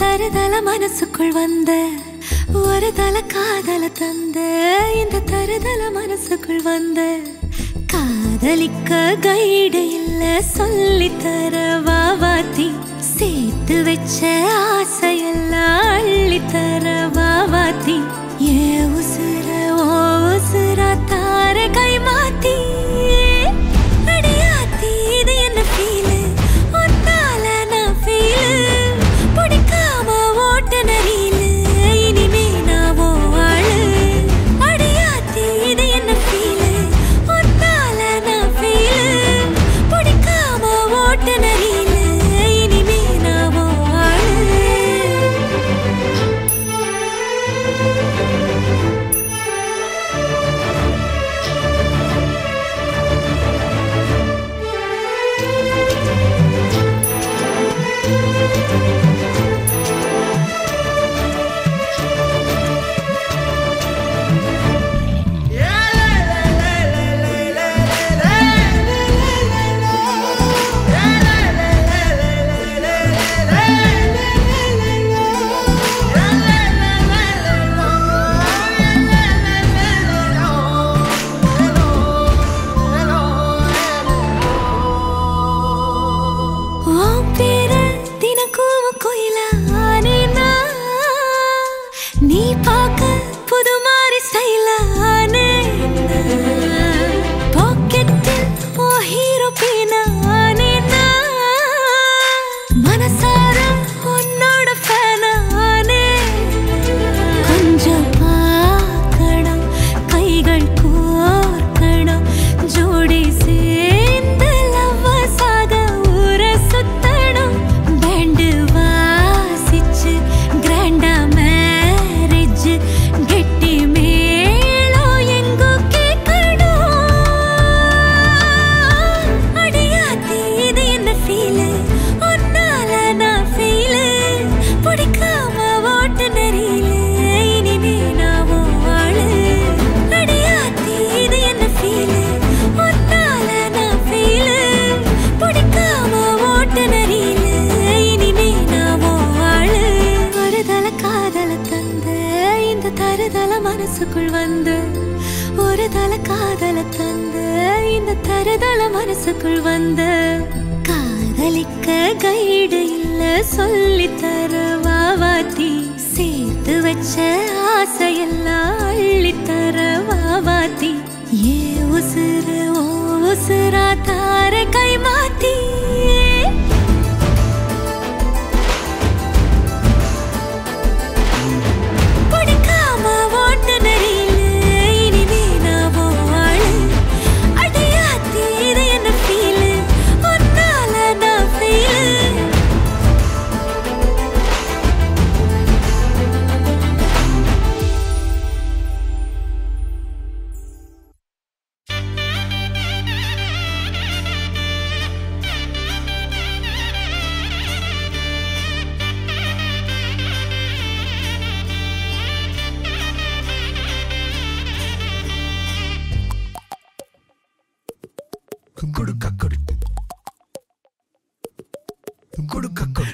தருதல மனசுக்குள் வந்த ஒரு தல காதல தந்த இந்த தருதல மனசுக்குள் வந்த. காதலிக்க கைடு இல்ல சொல்லி தர வாவாத்தி சேர்த்து வச்ச ஆசையெல்லாம் அள்ளி தர வாவாத்தி ஏ உசுர ஓ உசுரா தார கை மாத்தி. மனசுக்குள் வந்த காதலிக்க கைடு இல்ல சொல்லி தர சேர்த்து வச்ச ஆசையெல்லாம் அள்ளி தர ஏ உசுறு ஓ உசுரா தார கை மாத்தி?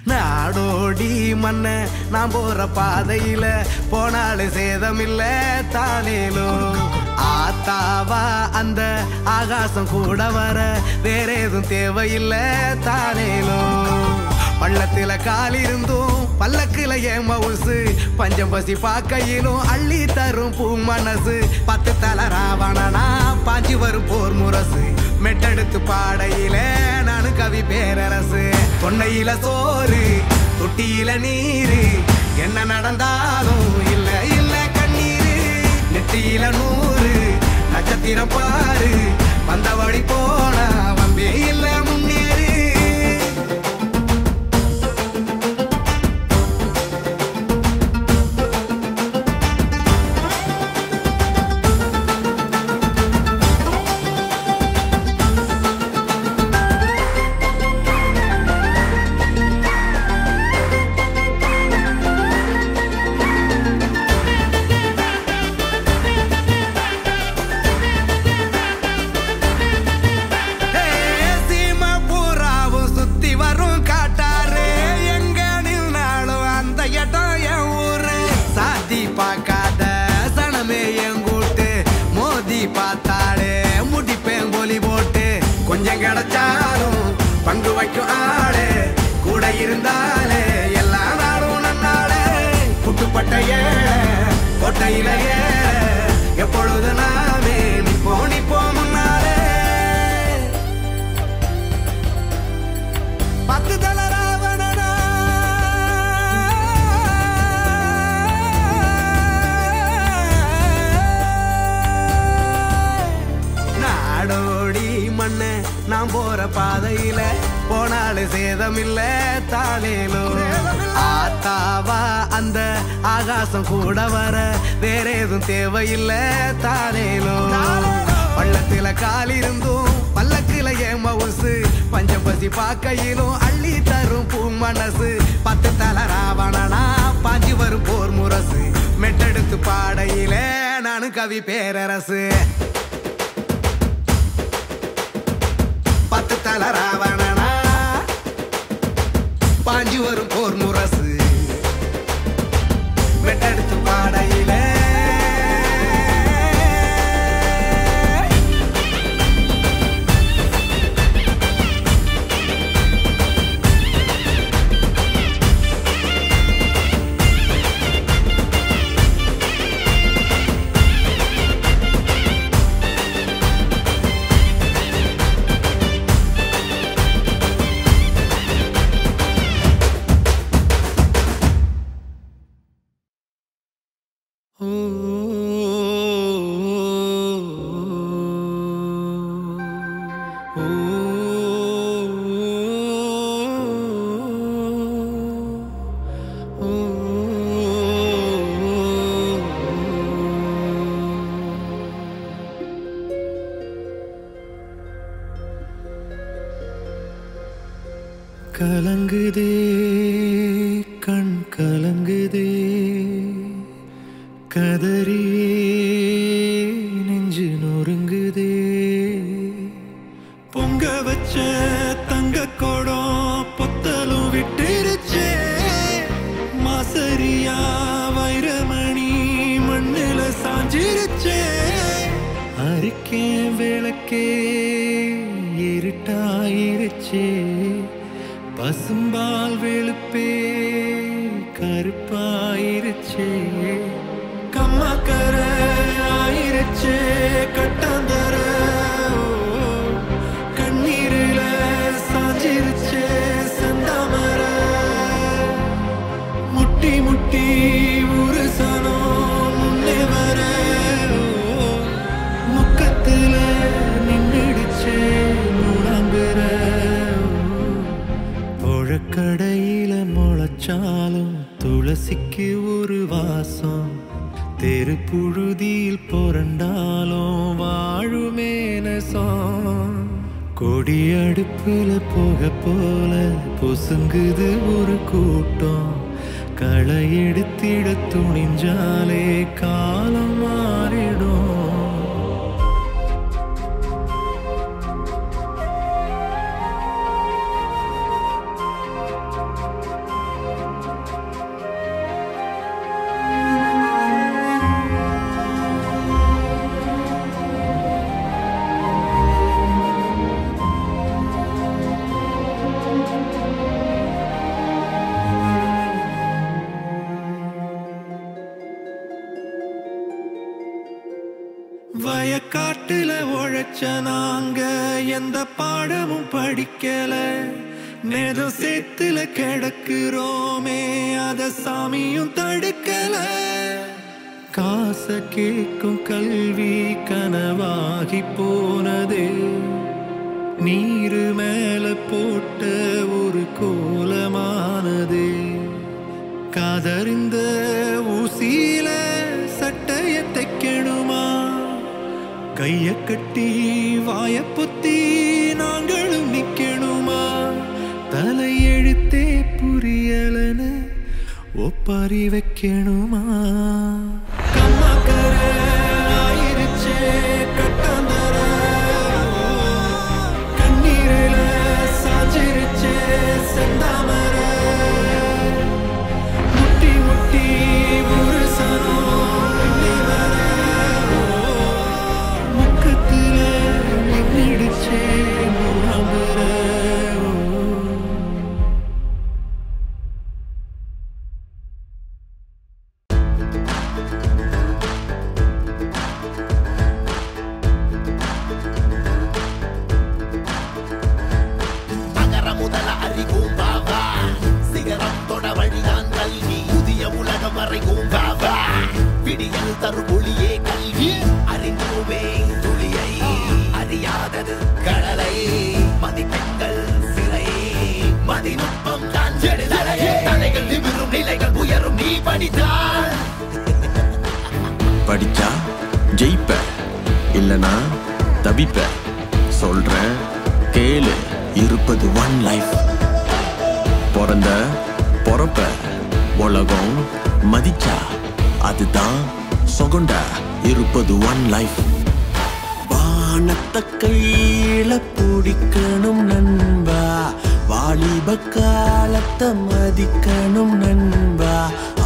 நாடோடி மண்ண நான் போற பாதையில போனாலே சேதமில்ல தானேலோ. ஆத்தாவா அந்த ஆகாசம் கூட வர வேற எதுவும் தேவையில்லை தானேலோ. பள்ளத்துல கால் இருந்தும் பல்லக்குல ஏன் மவுசு பஞ்சம் பசி பார்க்கையிலும் அள்ளி தரும் பூ மனசு. பத்து தல ராவணனா பாஞ்சி வரும் போர் முரசு. மெட்டெடுத்து பாடையில நானு கவி பேரரசு. பொன்னையில சோறு தொட்டியில நீரு. என்ன நடந்தாலும் இல்ல இல்ல கண்ணீரு. நெத்தியில நூறு நட்சத்திரம் பாரு. வந்த வழி போனா வம்பே இல்லை கோட்டையில எப்பொழுது நாமே நிப்போ நிப்போ முன்னாலே. பத்து தல ராவணனா நாடோடி மண்ண நாம் போற பாதையில போனாலே சேதமில்ல தாளேலோ ஆத்தா அந்த ஆகாசம் கூட வர. வேற எதுவும் தேவையில்ல தாளேலோ பள்ளத்துல கால் இருந்தும் பல்லக்குல ஏன் மவுசு. பஞ்சம் பசி பார்க்கையிலும் அள்ளி தரும் பூ மனசு. பத்து தல ராவணனா பாஞ்சி வரும் போர் முரசு. மெட்டெடுத்து பாடையில நானு கவி பேரரசு. பத்து தல ராவணனா பாஞ்சி வரும் போர் முரசு. Ooh. കദരീ முளைச்சாலும் துளசிக்கு ஒரு வாசம். தெரு புழுதியில் புரண்டாலும் வாழுமேனசம் கொடி அடுப்புல போக போல பொசுங்குது ஒரு கூட்டம். களை எடுத்திட துணிஞ்சாலே காலமா நேதம் சேத்துல கிடக்குறோமே அத சாமியும் தடுக்கல. காச கேட்கும் கல்வி கனவாகி போனது. நீரு மேல போட்ட ஒரு கோலமானது. காதறிந்த ஊசியில சட்டைய தைக்கணுமா? கைய கட்டி வாய புத்தி പറിവെക്കണുമാ தரும் ஒளியே கல்வி அறிந்தோமே துளியை. அறியாதது கடலை மதிப்பெண்கள் சிறை மதிநுட்பம் தான் செடுதலையே. தலைகள் நிமிரும் நிலைகள் உயரும் நீ படித்தால் படிச்சா ஜெயிப்ப இல்லனா தவிப்ப. சொல்றேன் கேளு இருப்பது ஒன் லைஃப் பிறந்த பிறப்ப உலகம் மதிச்சா அதுதான் சொகுண்டா இருப்பது ஒன் லைஃப் வானத்த கையில பிடிக்கணும் நண்பா. வாலிப காலத்தை மதிக்கணும் நண்பா.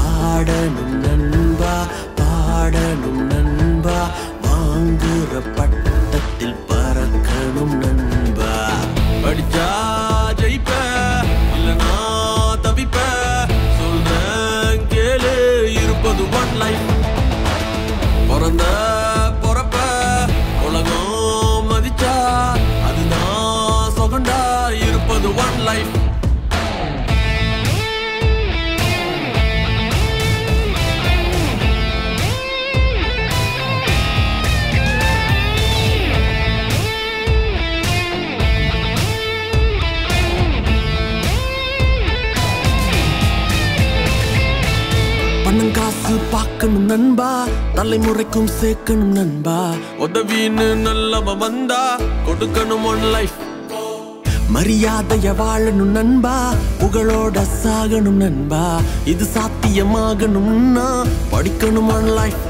ஆடணும் நண்பா பாடணும் நண்பா. வாங்குற பட்ட காசு பார்க்கணும் நண்பா. தலைமுறைக்கும் சேர்க்கணும் நண்பா. உதவின்னு நல்லவ வந்தா கொடுக்கணும் ஒன் லைஃப் மரியாதைய வாழணும் நண்பா. புகழோட சாகணும் நண்பா. இது சாத்தியமாகணும்னா படிக்கணும் ஒன் லைஃப்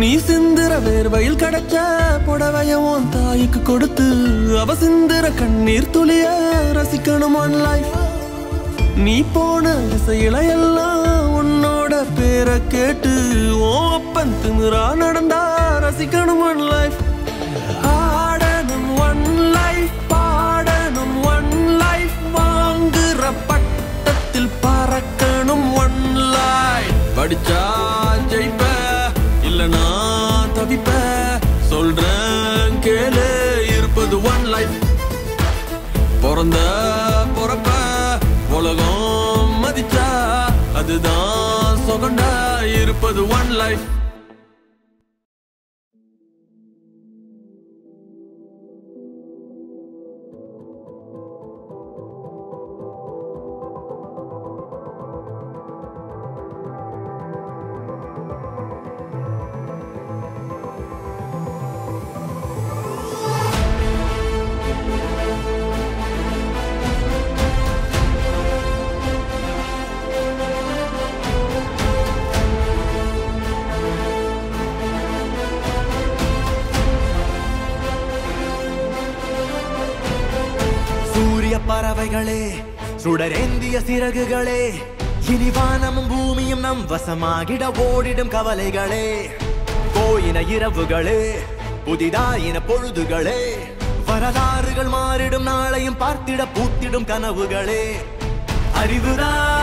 நீ சிந்துற வேர்வையில் கிடைச்ச புடவைய உன் தாய்க்கு கொடுத்து அவ சிந்துற கண்ணீர் துளிய ரசிக்கணும் ஒன் லைஃப் நீ போன திசையில எல்லாம் உன்னோட பேரை கேட்டு ஓ அப்பன் திமுறா நடந்தா ரசிக்கணும் ஒன் லைஃப் ஆடணும் ஒன் லைஃப் பாடணும் ஒன் லைஃப் வாங்குற பட்டத்தில் பறக்கணும் ஒன் லைஃப் படிச்சா ஜெயிப்ப இல்லனா தவிப்ப. சொல்றேன் கேளு இருப்பது ஒன் லைஃப் பிறந்த பொறப்ப உலகம் மதிச்சா அதுதான் சொகண்டா இருப்பது ஒன் லைஃப் பறவைகளே சுடரேந்திய சிறகுகளே இனி வானமும் பூமியும் நம் வசமாகிட ஓடிடும் கவலைகளே. போயின இரவுகளே புதிதாயின பொழுதுகளே வரலாறுகள் மாறிடும் நாளையும் பார்த்திட பூத்திடும் கனவுகளே. அறிவுதான்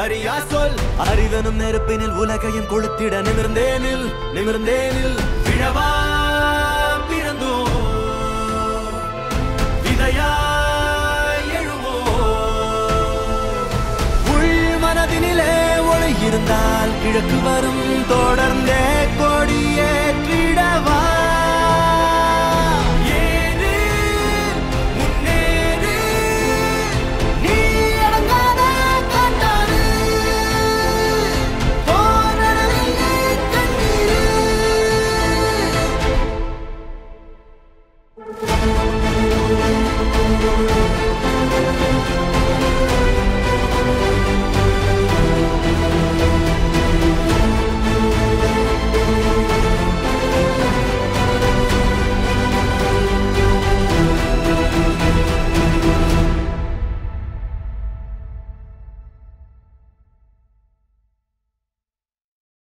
சரியா சொல். அறிவனும் நெருப்பினில் உலகையும் கொளுத்திட நிமிர்ந்தேனில் நிமிர்ந்தேனில் விழவா பிறந்தோ விதையா மனதினிலே ஒளி இருந்தால் கிழக்கு வரும் தொடர்ந்தே கொடியேற்றிடவா